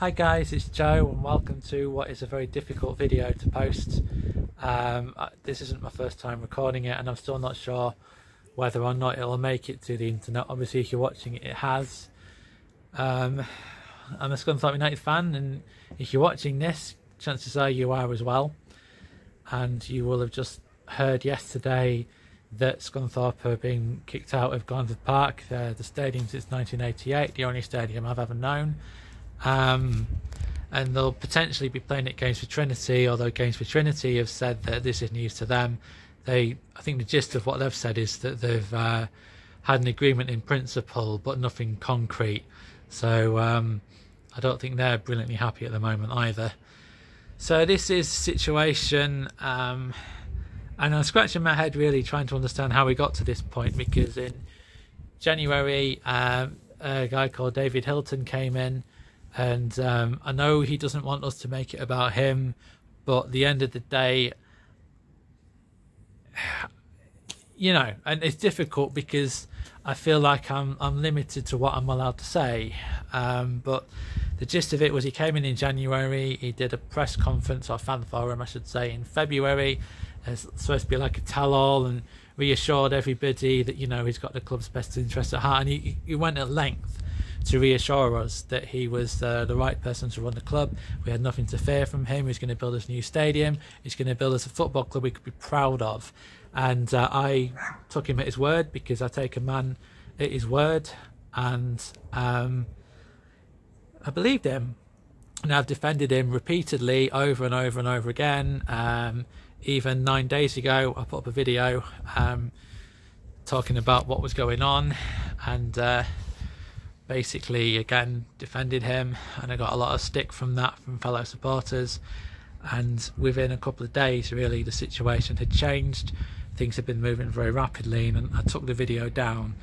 Hi guys, it's Joe and welcome to what is a very difficult video to post. Um, this isn't my first time recording it and I'm still not sure whether or not it'll make it to the internet. Obviously if you're watching it, it has. Um, I'm a Scunthorpe United fan and if you're watching this, chances are you are as well. And you will have just heard yesterday that Scunthorpe are being kicked out of Glanford Park, the, the stadium since 1988, the only stadium I've ever known. Um, and they'll potentially be playing at Gainsborough Trinity, although Gainsborough Trinity have said that this is news to them. They, I think the gist of what they've said is that they've uh, had an agreement in principle, but nothing concrete. So um, I don't think they're brilliantly happy at the moment either. So this is situation, um, and I'm scratching my head really trying to understand how we got to this point because in January, um, a guy called David Hilton came in and um, I know he doesn't want us to make it about him, but the end of the day, you know, and it's difficult because I feel like I'm I'm limited to what I'm allowed to say. Um, but the gist of it was he came in in January. He did a press conference or fan forum, I should say, in February. It's supposed to be like a tell-all and reassured everybody that you know he's got the club's best interest at heart. And he, he went at length to reassure us that he was uh, the right person to run the club. We had nothing to fear from him. He's going to build us a new stadium. He's going to build us a football club we could be proud of. And uh, I took him at his word because I take a man at his word, and um, I believed him. And I've defended him repeatedly over and over and over again. Um, even nine days ago, I put up a video um, talking about what was going on, and uh, basically again defended him and I got a lot of stick from that from fellow supporters. And within a couple of days really the situation had changed. Things had been moving very rapidly and I took the video down.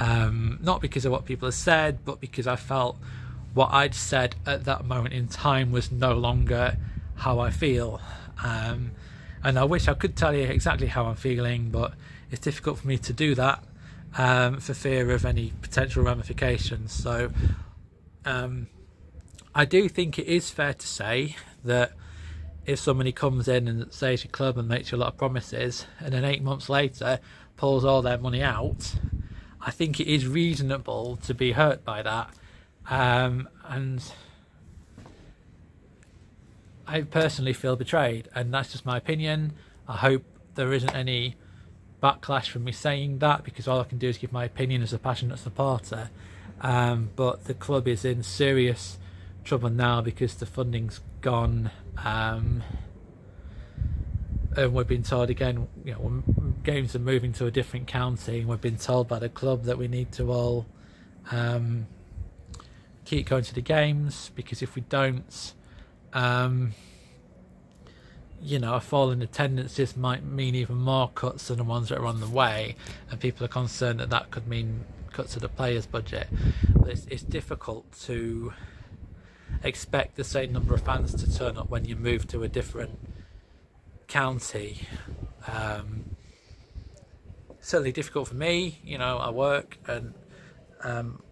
Um, not because of what people had said but because I felt what I'd said at that moment in time was no longer how I feel. Um, and I wish I could tell you exactly how I'm feeling but it's difficult for me to do that um, for fear of any potential ramifications. So um, I do think it is fair to say that if somebody comes in and says your club and makes you a lot of promises and then eight months later pulls all their money out, I think it is reasonable to be hurt by that. Um, and I personally feel betrayed, and that's just my opinion. I hope there isn't any backlash from me saying that because all I can do is give my opinion as a passionate supporter. Um, but the club is in serious trouble now because the funding's gone. Um, and we've been told again, you know, games are moving to a different county, and we've been told by the club that we need to all um, keep going to the games because if we don't, um, you know, a fall in attendance attendances might mean even more cuts than the ones that are on the way, and people are concerned that that could mean cuts to the players' budget. But it's, it's difficult to expect the same number of fans to turn up when you move to a different county. Um, certainly difficult for me. You know, I work and um,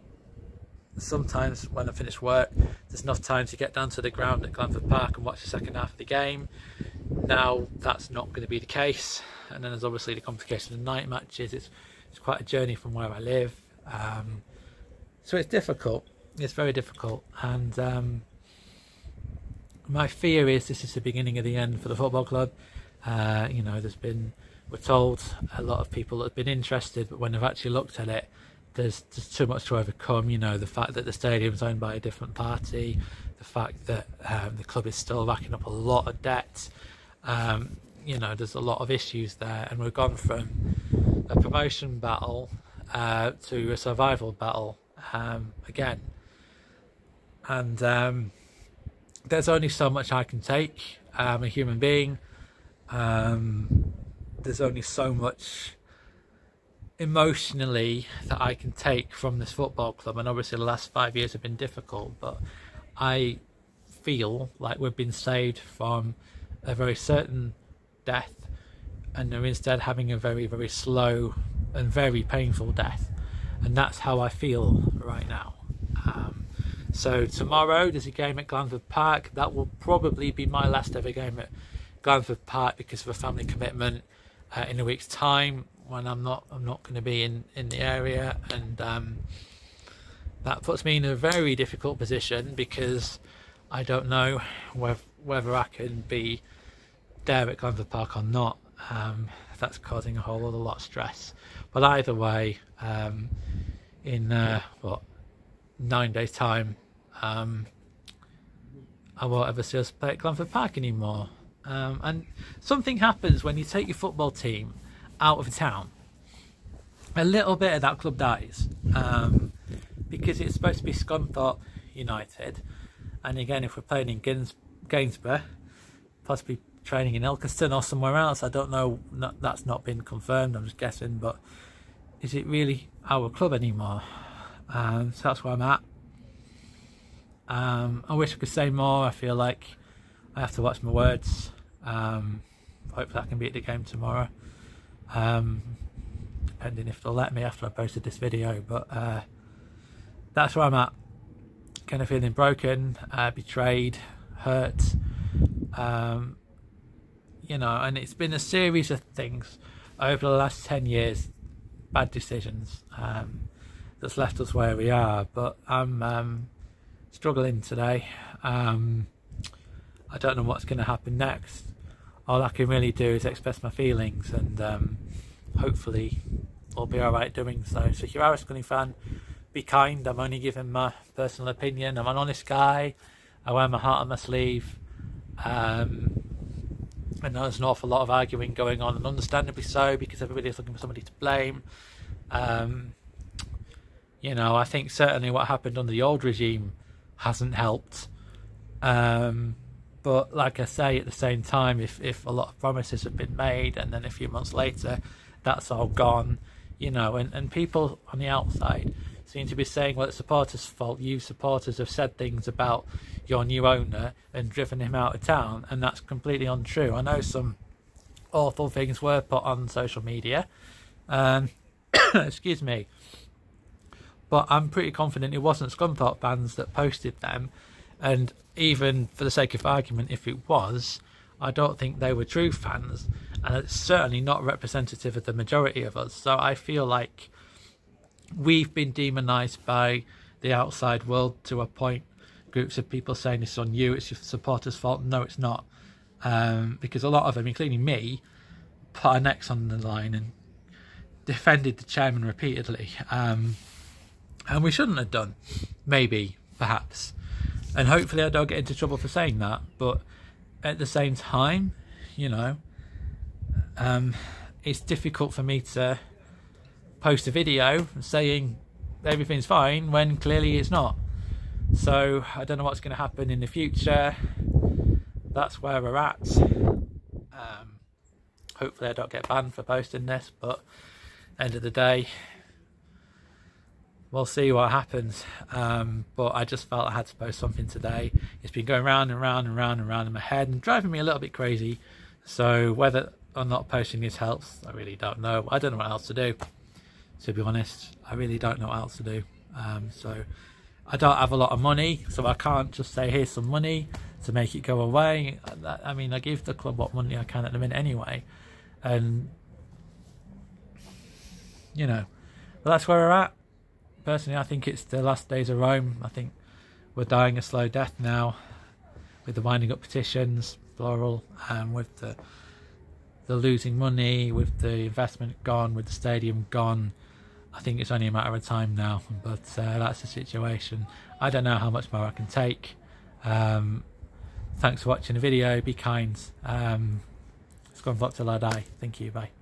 sometimes when I finish work, there's enough time to get down to the ground at Glanford Park and watch the second half of the game. Now that's not going to be the case, and then there's obviously the complication of night matches. It's it's quite a journey from where I live, um, so it's difficult. It's very difficult, and um, my fear is this is the beginning of the end for the football club. Uh, you know, there's been we're told a lot of people have been interested, but when they've actually looked at it, there's just too much to overcome. You know, the fact that the stadium's owned by a different party, the fact that um, the club is still racking up a lot of debt. Um, you know, there's a lot of issues there, and we've gone from a promotion battle uh, to a survival battle um, again. And um, there's only so much I can take. I'm a human being. Um, there's only so much emotionally that I can take from this football club, and obviously the last five years have been difficult, but I feel like we've been saved from a very certain death and they're instead having a very, very slow and very painful death. And that's how I feel right now. Um, So tomorrow there's a game at Glanford Park. That will probably be my last ever game at Glanford Park because of a family commitment uh, in a week's time when I'm not I'm not going to be in in the area and um, that puts me in a very difficult position because I don't know whether I can be there at Glanford Park or not. Um, that's causing a whole other lot of stress. But either way, um, in uh, what nine days' time, um, I won't ever see us play at Glanford Park anymore. Um, and something happens when you take your football team out of town. A little bit of that club dies um, because it's supposed to be Scunthorpe United, and again, if we're playing in Gins- Gainsborough, possibly training in Ilkeston or somewhere else, I don't know. Not, that's not been confirmed. I'm just guessing, but is it really our club anymore? Um, so that's where I'm at. Um, I wish I could say more. I feel like I have to watch my words. Um, hopefully, I can be at the game tomorrow. Um, depending if they'll let me after I posted this video. But uh, that's where I'm at. Kind of feeling broken, uh, betrayed, hurt. Um, you know, and it's been a series of things over the last 10 years, bad decisions, um, that's left us where we are. But I'm um, struggling today. Um, I don't know what's going to happen next. All I can really do is express my feelings and um, hopefully I'll be alright doing so. So if you're a Scunny fan, be kind. I'm only giving my personal opinion. I'm an honest guy. I wear my heart on my sleeve. Um, know there's an awful lot of arguing going on, and understandably so, because everybody's looking for somebody to blame. Um, you know, I think certainly what happened under the old regime hasn't helped. Um, but like I say, at the same time, if, if a lot of promises have been made and then a few months later that's all gone, you know, and, and people on the outside seem to be saying, well, it's supporters' fault. You supporters have said things about your new owner and driven him out of town, and that's completely untrue. I know some awful things were put on social media. Um, excuse me. But I'm pretty confident it wasn't Scunthorpe fans that posted them. And even for the sake of argument, if it was, I don't think they were true fans. And it's certainly not representative of the majority of us. So I feel like we've been demonized by the outside world to a point. Groups of people saying it's on you, it's your supporters' fault. No, it's not. Um, because a lot of them, including me, put our necks on the line and defended the chairman repeatedly. Um, and we shouldn't have done. Maybe, perhaps. And hopefully I don't get into trouble for saying that. But at the same time, you know, um, it's difficult for me to post a video saying everything's fine when clearly it's not. So I don't know what's going to happen in the future. That's where we're at. Um, hopefully I don't get banned for posting this, but end of the day, we'll see what happens. Um, but I just felt I had to post something today. It's been going round and round and round and round in my head and driving me a little bit crazy. So whether or not posting this helps, I really don't know. I don't know what else to do to be honest. I really don't know what else to do. Um, so I don't have a lot of money, so I can't just say here's some money to make it go away. I mean, I give the club what money I can at the minute anyway, and you know, but that's where we're at. Personally, I think it's the last days of Rome. I think we're dying a slow death now, with the winding up petitions, plural, and with the the losing money, with the investment gone, with the stadium gone I think it's only a matter of time now, but uh, that's the situation. I don't know how much more I can take. Um, thanks for watching the video. Be kind. Um, it's gone till I die. Thank you. Bye.